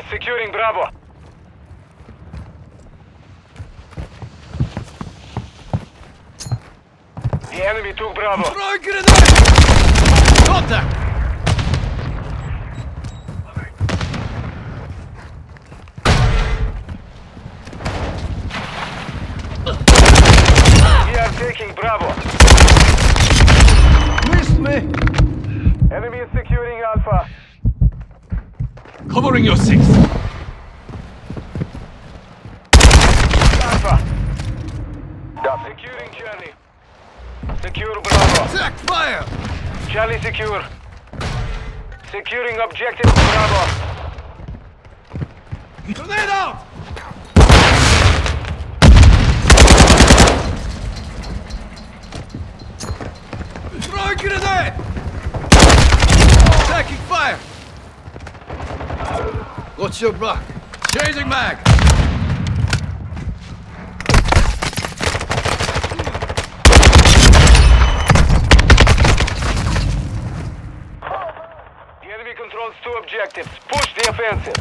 is securing Bravo. The enemy took Bravo. Throw grenade! Contact! We are taking Bravo. Missed me! Enemy is securing. Covering your six. Alpha. Securing Charlie. Secure Bravo. Attack fire! Charlie secure. Securing objective Bravo. Grenade out! Throw a grenade! Attacking fire! What's your back? Changing mag! The enemy controls two objectives. Push the offensive.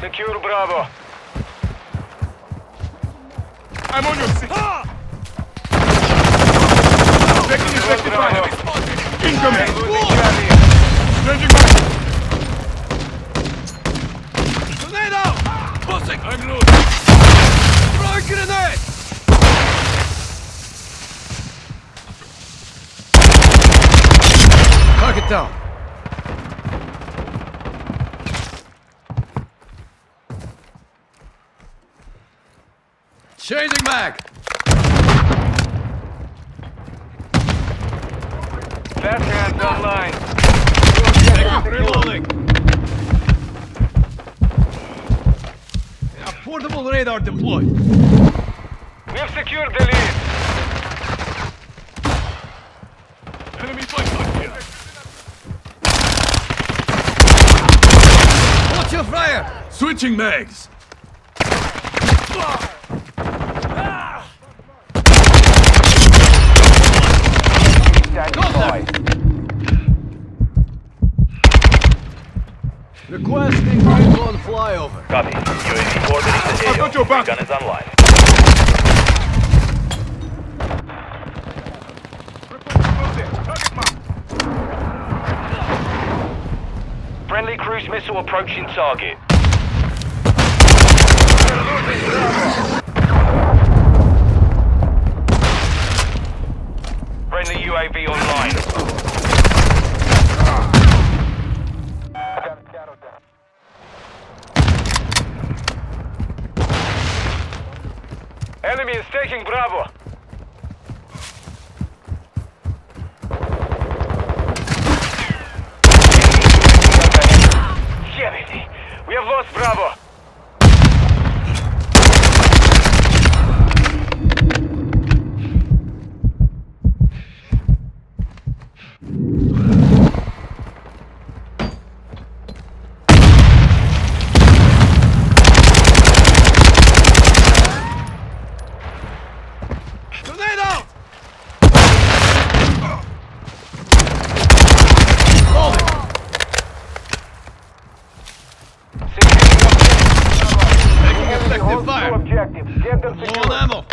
Secure Bravo. I'm on your six. Taking effective Bravo. fire. Incoming. Losing Charlie. Changing back. Grenade out! Pushing! I'm loose! Throw a grenade! Target down. Changing mag! Fast hands online. Reloading! Yeah, portable radar deployed. We have secured the lead. Enemy flashlight here. Watch your fire! Switching mags. Requesting recon flyover. Copy. UAV orbiting ah, the I've got your back. Gun is online. Target. Friendly cruise missile approaching target. UAV online. Enemy is taking Bravo. It. We have lost Bravo. Grenade out! Taking effective fire. Objectives. Get them ammo.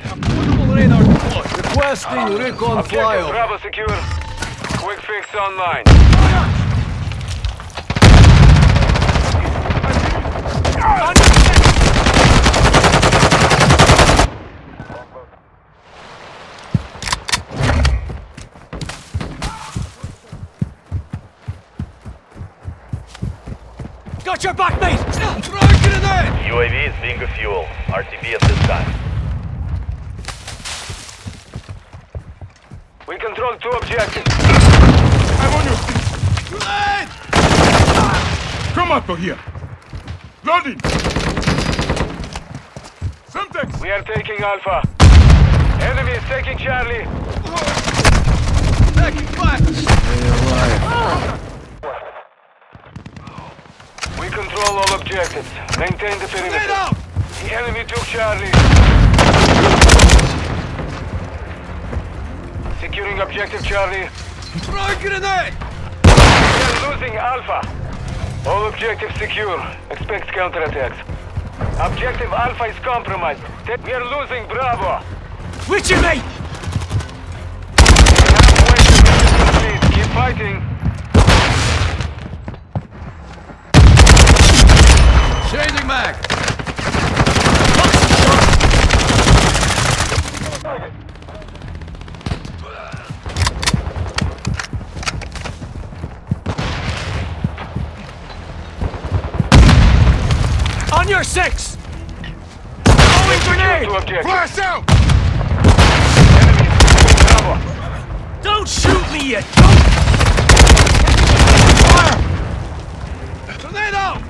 Yeah, radar deployed. Requesting recon Objective Bravo secure. Quick fix online. Got your back, mate! Throw a grenade! UAV is being refueled. RTB at this time. We control two objectives. I'm on your six. Grenade! Come up here. Loading. Semtex. We are taking Alpha. Enemy is taking Charlie. Taking fire! We control all objectives. Maintain the perimeter. The enemy took Charlie. Securing objective Charlie. Throw a grenade! We are losing Alpha. All objectives secure. Expect counterattacks. Objective Alpha is compromised. We are losing Bravo. Which your mate! Halfway to mission complete. Keep fighting. Changing mag! On your six! Throwing grenade! Two objectives. Flash out! Enemies Don't shoot me yet! Don't! Fire! Tornado!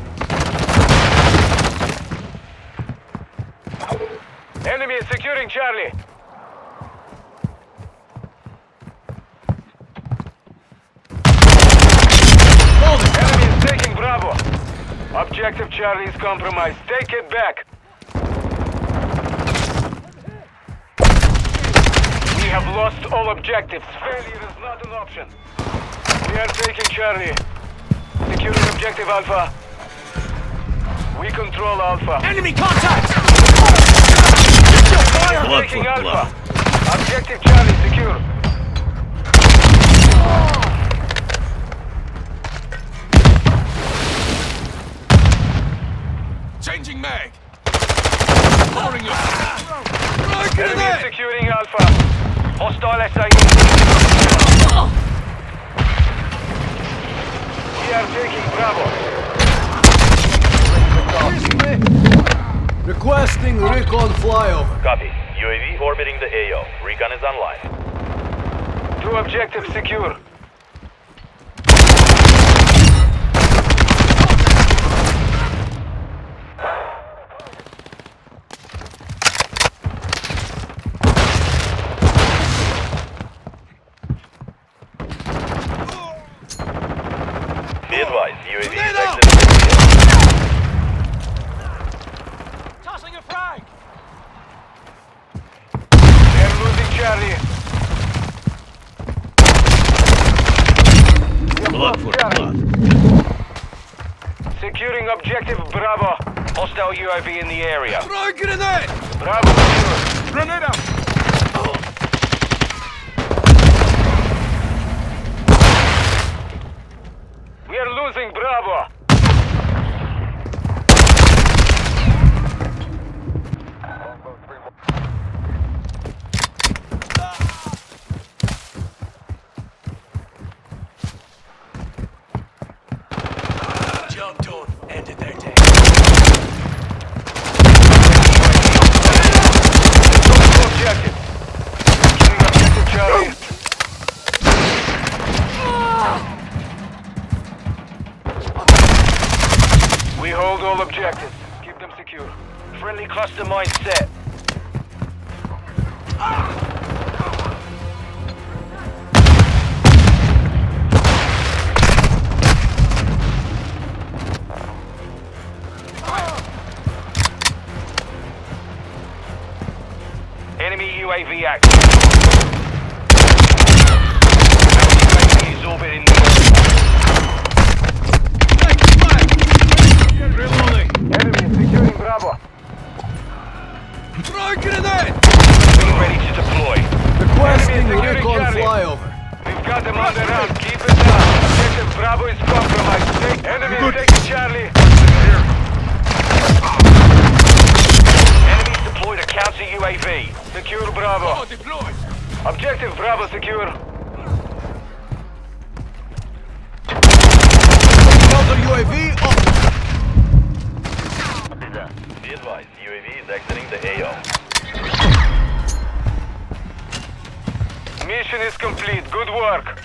Enemy is securing Charlie. Taking Bravo. Objective Charlie is compromised. Take it back. We have lost all objectives. Failure is not an option. We are taking Charlie. Securing objective Alpha. We control Alpha. Enemy contact! We are Blood taking for Alpha. Objective Charlie secure. Changing mag! Lowering your... Throw a Enemy securing Alpha. Hostile SAE. We are taking Bravo. Requesting recon flyover. Copy. UAV orbiting the AO. Recon is online. Two objectives secure. Be advised, UAV is Tornado! exiting the AO. Tossing a frag! We are losing Charlie. Blood for blood. Securing Bravo. Hostile UAV in the area. Throw a grenade! Bravo. Grenade out! We are losing Bravo. Hold all objectives. Keep them secure. Friendly cluster mine set. Enemy UAV active. UAV is orbiting the Reloading! Enemy is securing Bravo. Throw a grenade! Being ready to deploy. Requesting recon Charlie. flyover. We've got them on the run. Keep it down. Objective Bravo is compromised. Take enemy is taking Charlie. Enemies deployed a counter UAV. Secure Bravo. Oh, deployed! Objective Bravo secure. Counter UAV up. Oh. Be advised, UAV is exiting the AO. Mission is complete. Good work.